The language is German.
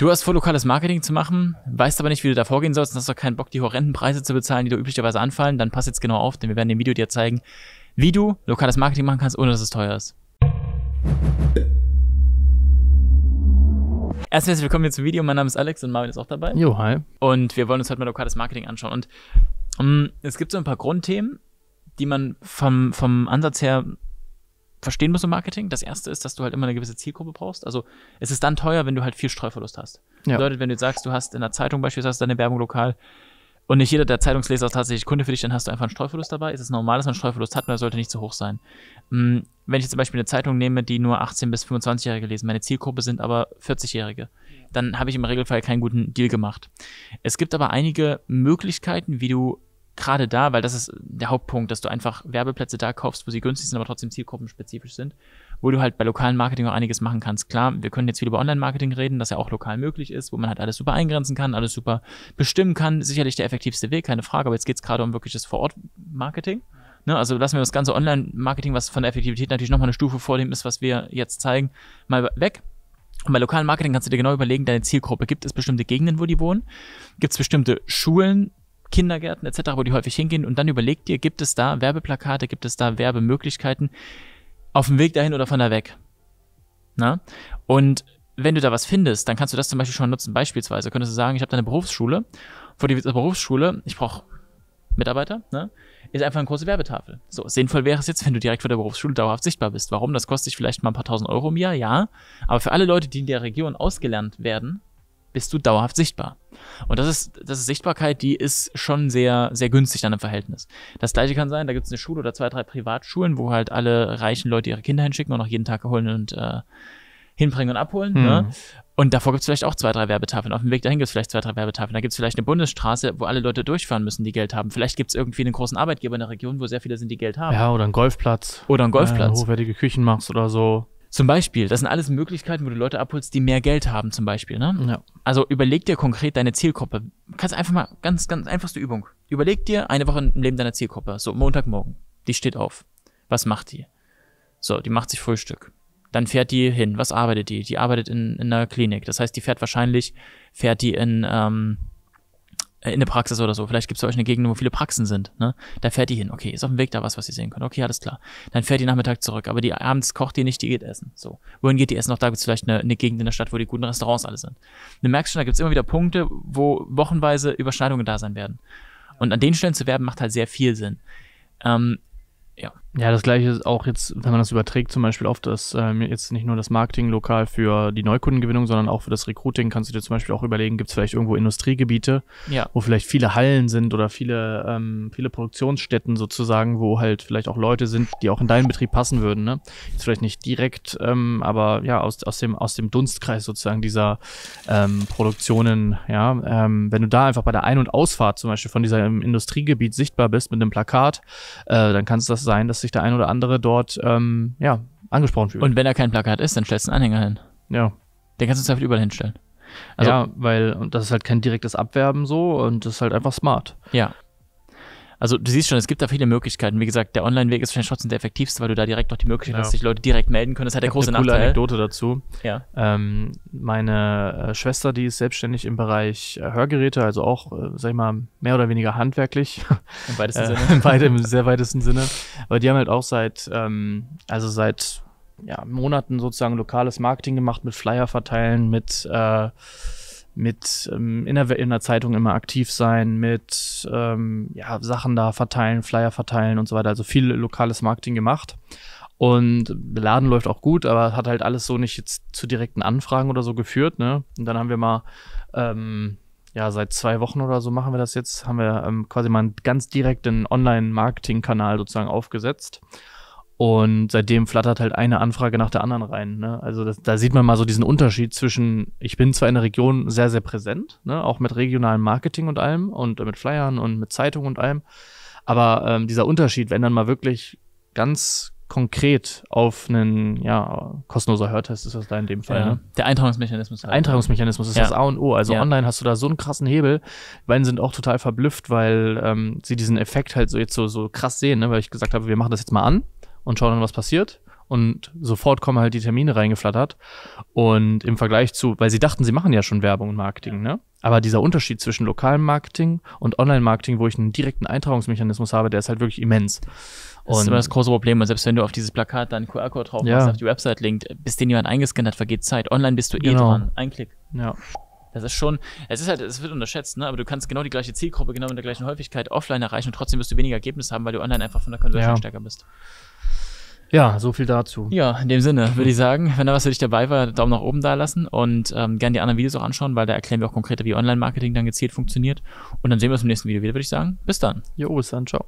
Du hast vor, lokales Marketing zu machen, weißt aber nicht, wie du da vorgehen sollst und hast doch keinen Bock, die horrenden Preise zu bezahlen, die da üblicherweise anfallen, dann pass jetzt genau auf, denn wir werden im Video dir zeigen, wie du lokales Marketing machen kannst, ohne dass es teuer ist. Erstmal herzlich willkommen hier zum Video. Mein Name ist Alex und Marvin ist auch dabei. Jo, hi. Und wir wollen uns heute mal lokales Marketing anschauen. Und um, es gibt so ein paar Grundthemen, die man vom, vom Ansatz her verstehen muss im Marketing. Das erste ist, dass du halt immer eine gewisse Zielgruppe brauchst. Also es ist dann teuer, wenn du halt viel Streuverlust hast. Ja. Bedeutet, wenn du jetzt sagst, du hast in der Zeitung beispielsweise deine Werbung lokal und nicht jeder der Zeitungsleser ist tatsächlich Kunde für dich, dann hast du einfach einen Streuverlust dabei. Es ist normal, dass man einen Streuverlust hat, aber er sollte nicht zu hoch sein. Hm, wenn ich jetzt zum Beispiel eine Zeitung nehme, die nur 18- bis 25-Jährige lesen, meine Zielgruppe sind aber 40-Jährige, dann habe ich im Regelfall keinen guten Deal gemacht. Es gibt aber einige Möglichkeiten, wie du gerade da, weil das ist der Hauptpunkt, dass du einfach Werbeplätze da kaufst, wo sie günstig sind, aber trotzdem zielgruppenspezifisch sind, wo du halt bei lokalen Marketing auch einiges machen kannst. Klar, wir können jetzt viel über Online-Marketing reden, das ja auch lokal möglich ist, wo man halt alles super eingrenzen kann, alles super bestimmen kann. Sicherlich der effektivste Weg, keine Frage, aber jetzt geht es gerade um wirkliches Vor-Ort-Marketing. Ne, also lassen wir das ganze Online-Marketing, was von der Effektivität natürlich nochmal eine Stufe vor dem ist, was wir jetzt zeigen, mal weg. Und bei lokalen Marketing kannst du dir genau überlegen, deine Zielgruppe. Gibt es bestimmte Gegenden, wo die wohnen? Gibt es bestimmte Schulen, Kindergärten etc., wo die häufig hingehen und dann überlegt dir, gibt es da Werbeplakate, gibt es da Werbemöglichkeiten auf dem Weg dahin oder von da weg. Na? Und wenn du da was findest, dann kannst du das zum Beispiel schon nutzen. Beispielsweise könntest du sagen, ich habe da eine Berufsschule. Vor dieser Berufsschule, ich brauche Mitarbeiter, ne? ist einfach eine große Werbetafel. So, sinnvoll wäre es jetzt, wenn du direkt vor der Berufsschule dauerhaft sichtbar bist. Warum? Das kostet dich vielleicht mal ein paar tausend Euro im Jahr, ja. Aber für alle Leute, die in der Region ausgelernt werden, bist du dauerhaft sichtbar. Und das ist, das ist Sichtbarkeit, die ist schon sehr, sehr günstig dann im Verhältnis. Das gleiche kann sein, da gibt es eine Schule oder zwei, drei Privatschulen, wo halt alle reichen Leute ihre Kinder hinschicken und auch jeden Tag holen und äh, hinbringen und abholen. Mhm. Ne? Und davor gibt es vielleicht auch zwei, drei Werbetafeln. Auf dem Weg dahin gibt es vielleicht zwei, drei Werbetafeln. Da gibt es vielleicht eine Bundesstraße, wo alle Leute durchfahren müssen, die Geld haben. Vielleicht gibt es irgendwie einen großen Arbeitgeber in der Region, wo sehr viele sind, die Geld haben. Ja, oder einen Golfplatz. Oder einen Golfplatz. Äh, hochwertige Küchen machst oder so. Zum Beispiel, das sind alles Möglichkeiten, wo du Leute abholst, die mehr Geld haben, zum Beispiel. Ne? Ja. Also überleg dir konkret deine Zielgruppe. Kannst einfach mal, ganz, ganz einfachste Übung. Überleg dir eine Woche im Leben deiner Zielgruppe. So, Montagmorgen. Die steht auf. Was macht die? So, die macht sich Frühstück. Dann fährt die hin. Was arbeitet die? Die arbeitet in, in einer Klinik. Das heißt, die fährt wahrscheinlich, fährt die in, ähm, äh, in eine Praxis oder so. Vielleicht gibt es euch eine Gegend, wo viele Praxen sind. Ne? Da fährt die hin. Okay, ist auf dem Weg da was, was ihr sehen könnt. Okay, alles klar. Dann fährt die Nachmittag zurück. Aber die abends kocht die nicht, die geht essen. So. Wohin geht die essen? Noch da gibt es vielleicht eine, eine Gegend in der Stadt, wo die guten Restaurants alle sind. Du merkst schon, da gibt es immer wieder Punkte, wo wochenweise Überschneidungen da sein werden. Und an den Stellen zu werben macht halt sehr viel Sinn. Ähm, ja. Ja, das gleiche ist auch jetzt, wenn man das überträgt, zum Beispiel auf das, ähm, jetzt nicht nur das Marketing lokal für die Neukundengewinnung, sondern auch für das Recruiting, kannst du dir zum Beispiel auch überlegen, gibt es vielleicht irgendwo Industriegebiete, ja. wo vielleicht viele Hallen sind oder viele, ähm, viele Produktionsstätten sozusagen, wo halt vielleicht auch Leute sind, die auch in deinen Betrieb passen würden, ne? Jetzt vielleicht nicht direkt, ähm, aber ja, aus, aus, dem, aus dem Dunstkreis sozusagen dieser ähm, Produktionen, ja, ähm, wenn du da einfach bei der Ein- und Ausfahrt zum Beispiel von diesem Industriegebiet sichtbar bist mit einem Plakat, äh, dann kann es das sein, dass sich der ein oder andere dort ähm, ja, angesprochen fühlt. Und wenn er kein Plakat ist, dann stellst du einen Anhänger hin. Ja. Den kannst du zwar überall hinstellen. Also, ja, weil und das ist halt kein direktes Abwerben so und das ist halt einfach smart. Ja. Also du siehst schon, es gibt da viele Möglichkeiten. Wie gesagt, der Online-Weg ist wahrscheinlich trotzdem der effektivste, weil du da direkt noch die Möglichkeit ja. hast, sich Leute direkt melden können. Das hat der große eine coole Nachteil. Anekdote dazu. Ja. Ähm, meine äh, Schwester, die ist selbstständig im Bereich äh, Hörgeräte, also auch, äh, sag ich mal, mehr oder weniger handwerklich. Im weitesten Sinne. Im, weit, Im sehr weitesten Sinne. Aber die haben halt auch seit, ähm, also seit ja, Monaten sozusagen lokales Marketing gemacht mit Flyer verteilen, mit äh, mit ähm, in, der, in der Zeitung immer aktiv sein, mit ähm, ja, Sachen da verteilen, Flyer verteilen und so weiter. Also viel lokales Marketing gemacht. Und Laden läuft auch gut, aber hat halt alles so nicht jetzt zu direkten Anfragen oder so geführt. Ne? Und dann haben wir mal, ähm, ja, seit zwei Wochen oder so machen wir das jetzt, haben wir ähm, quasi mal einen ganz direkten Online-Marketing-Kanal sozusagen aufgesetzt. Und seitdem flattert halt eine Anfrage nach der anderen rein. Ne? Also das, da sieht man mal so diesen Unterschied zwischen, ich bin zwar in der Region sehr, sehr präsent, ne? auch mit regionalem Marketing und allem und mit Flyern und mit Zeitungen und allem. Aber ähm, dieser Unterschied, wenn dann mal wirklich ganz konkret auf einen ja, kostenloser Hörtest ist das da in dem Fall. Ja. Ne? Der Eintragungsmechanismus. Halt. Eintragungsmechanismus ist ja. das A und O. Also online hast du da so einen krassen Hebel. Die beiden sind auch total verblüfft, weil ähm, sie diesen Effekt halt so jetzt so, so krass sehen, ne? weil ich gesagt habe, wir machen das jetzt mal an und schauen dann, was passiert. und sofort kommen halt die Termine reingeflattert. Und im Vergleich zu, weil sie dachten, sie machen ja schon Werbung und Marketing, ne? Aber dieser Unterschied zwischen lokalem Marketing und Online-Marketing, wo ich einen direkten Eintragungsmechanismus habe, der ist halt wirklich immens. Das ist immer das große Problem. Und selbst wenn du auf dieses Plakat deinen QR-Code drauf Ja. machst, auf die Website linkt, bis den jemand eingescannt hat, vergeht Zeit. Online bist du eh Genau. dran. Ein Klick. Ja. Das ist schon, es ist halt, es wird unterschätzt, ne? Aber du kannst genau die gleiche Zielgruppe, genau mit der gleichen Häufigkeit offline erreichen und trotzdem wirst du weniger Ergebnis haben, weil du online einfach von der Conversion Ja. stärker bist. ja, so viel dazu. Ja, in dem Sinne würde ich sagen, wenn da was für dich dabei war, Daumen nach oben da lassen und ähm, gerne die anderen Videos auch anschauen, weil da erklären wir auch konkreter, wie Online-Marketing dann gezielt funktioniert. Und dann sehen wir uns im nächsten Video wieder, würde ich sagen. Bis dann. Jo, bis dann, ciao.